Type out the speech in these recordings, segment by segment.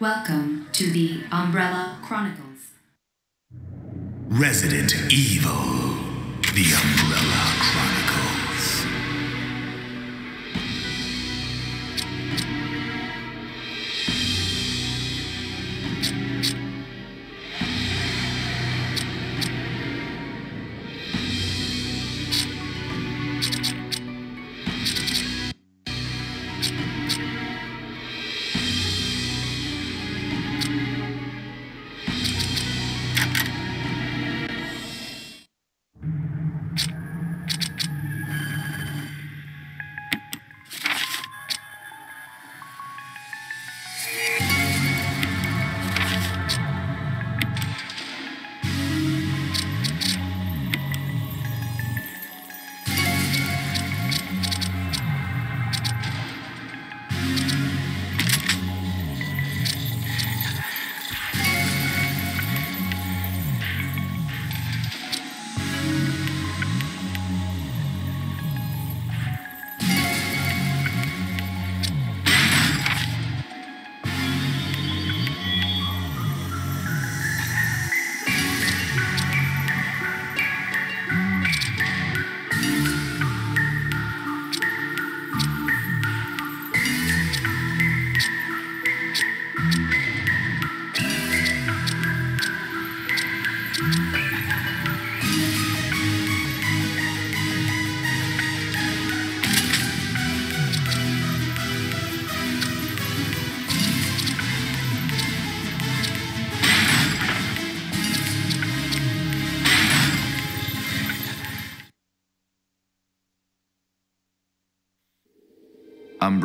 Welcome to the Umbrella Chronicles. Resident Evil, The Umbrella Chronicles.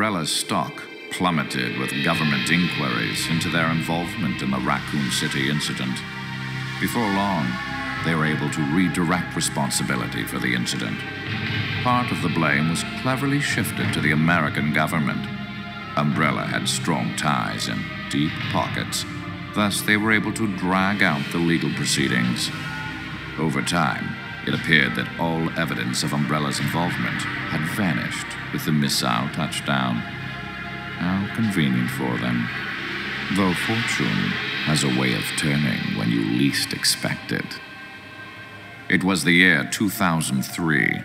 Umbrella's stock plummeted with government inquiries into their involvement in the Raccoon City incident. Before long, they were able to redirect responsibility for the incident. Part of the blame was cleverly shifted to the American government. Umbrella had strong ties and deep pockets, thus, they were able to drag out the legal proceedings. Over time, it appeared that all evidence of Umbrella's involvement had vanished with the missile touchdown. How convenient for them. Though fortune has a way of turning when you least expect it. It was the year 2003.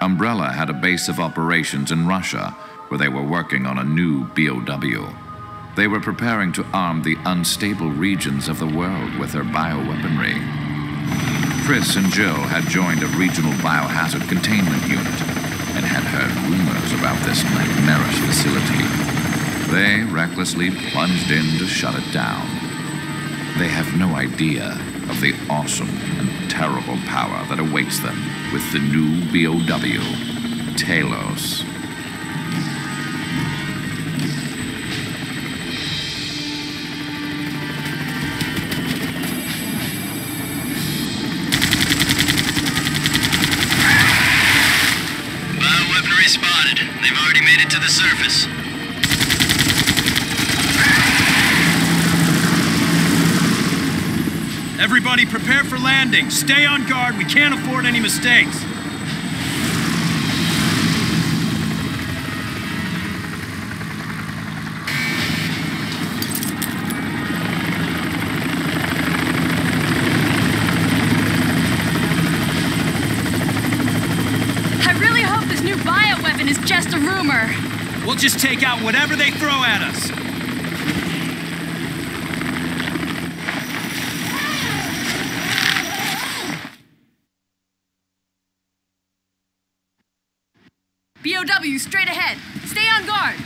Umbrella had a base of operations in Russia where they were working on a new BOW. They were preparing to arm the unstable regions of the world with their bioweaponry. Chris and Jill had joined a regional biohazard containment unit had heard rumors about this nightmarish facility. They recklessly plunged in to shut it down. They have no idea of the awesome and terrible power that awaits them with the new BOW, Talos. For landing. Stay on guard. We can't afford any mistakes. I really hope this new bioweapon is just a rumor. We'll just take out whatever they throw at us. BOW straight ahead. Stay on guard.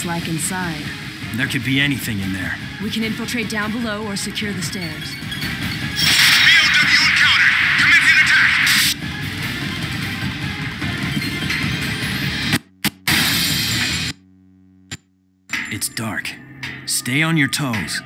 Inside. There could be anything in there. We can infiltrate down below or secure the stairs. BOW encountered. Commence an attack. It's dark. Stay on your toes.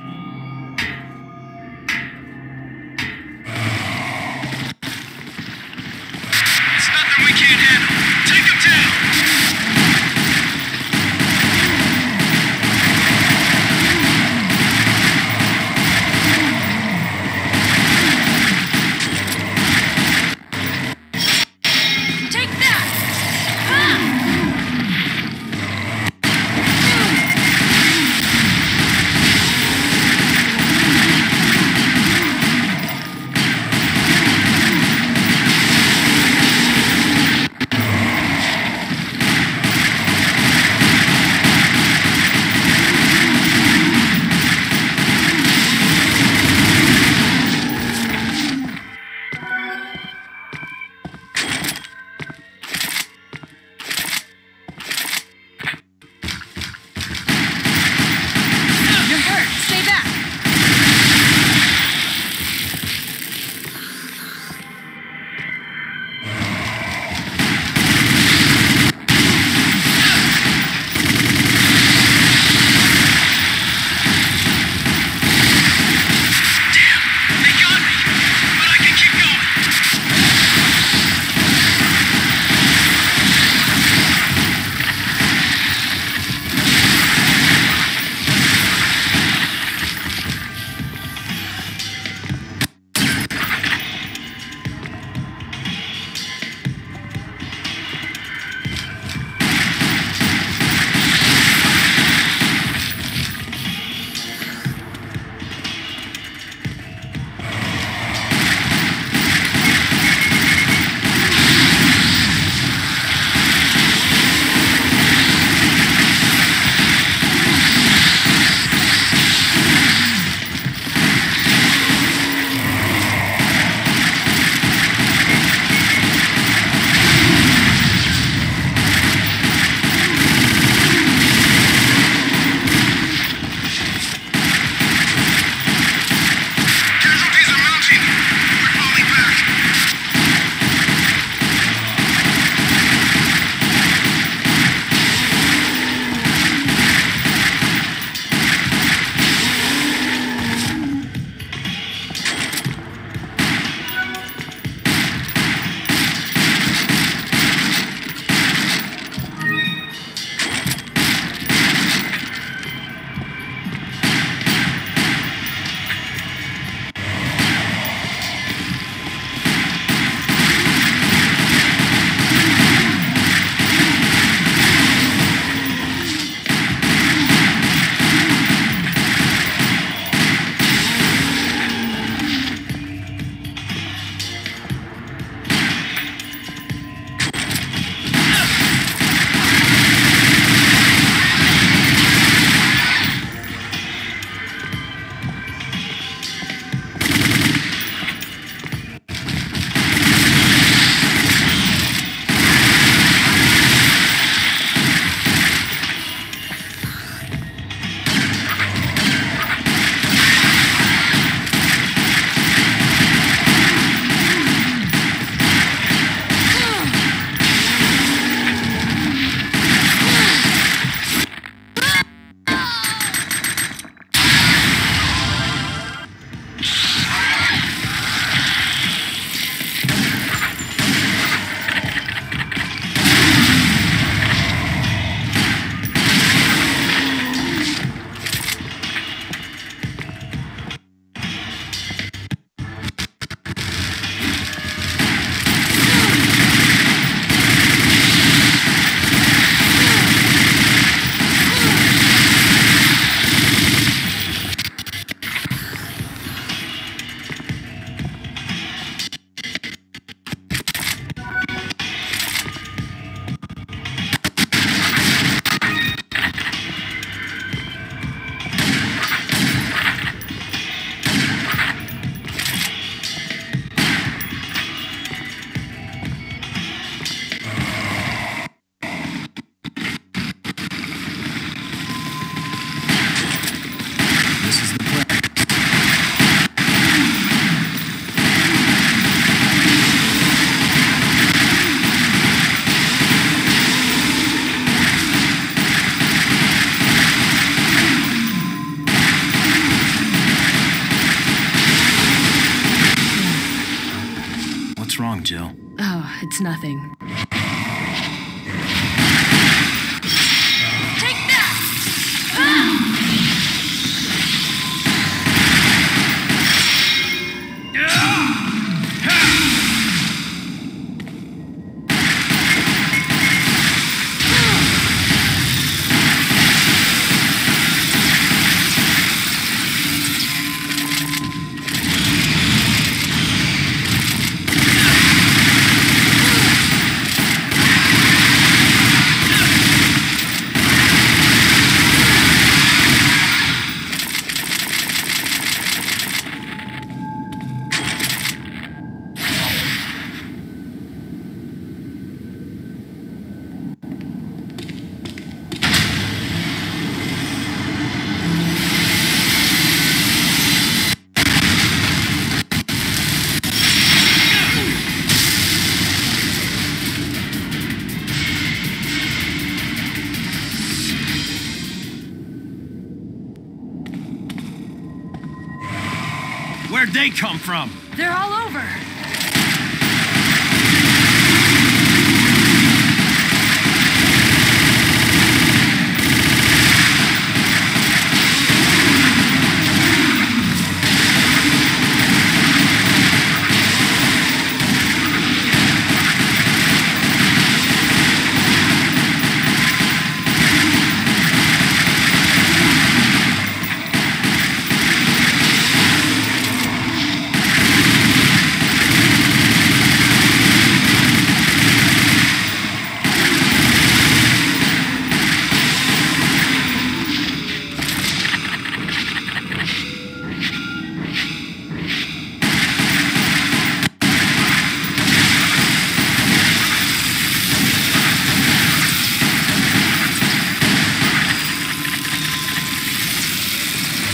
They come from? They're all over.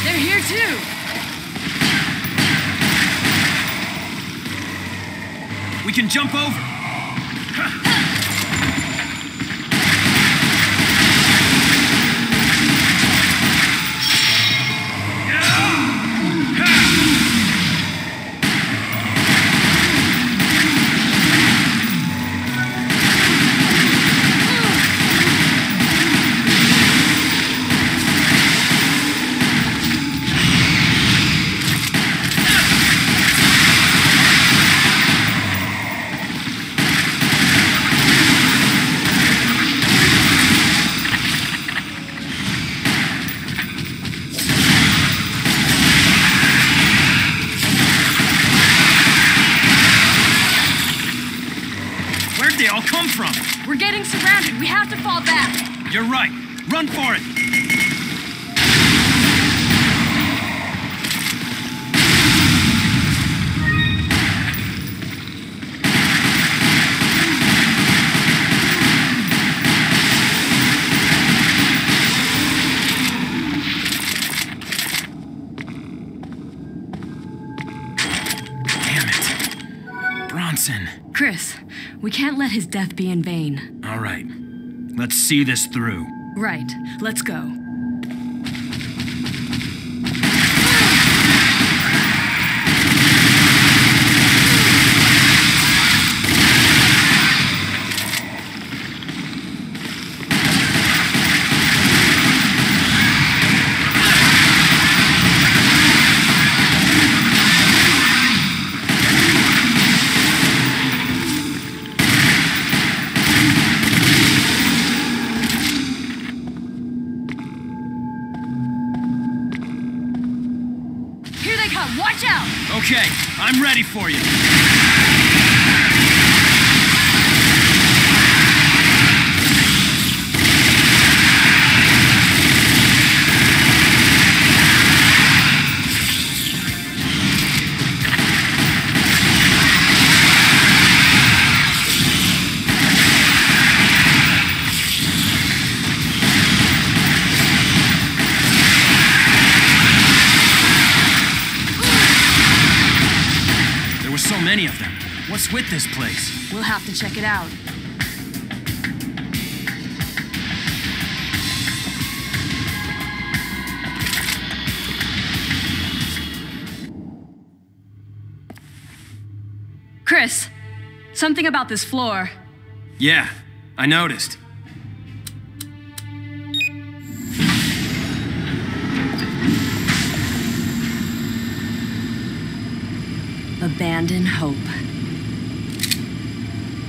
They're here too. We can jump over. Where'd they all come from? We're getting surrounded. We have to fall back. You're right. Run for it. We can't let his death be in vain. All right. Let's see this through. Right. Let's go. Watch out. Okay, I'm ready for you. Place? We'll have to check it out. Chris, something about this floor. Yeah, I noticed. Abandon hope.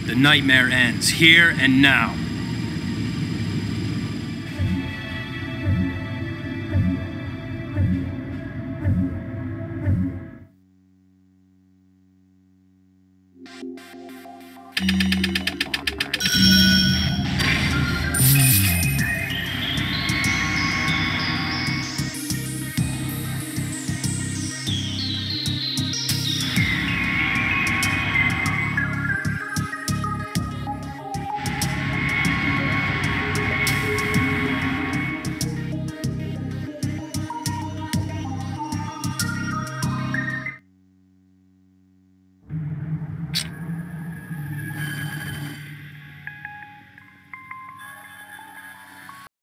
The nightmare ends here and now. Vehicle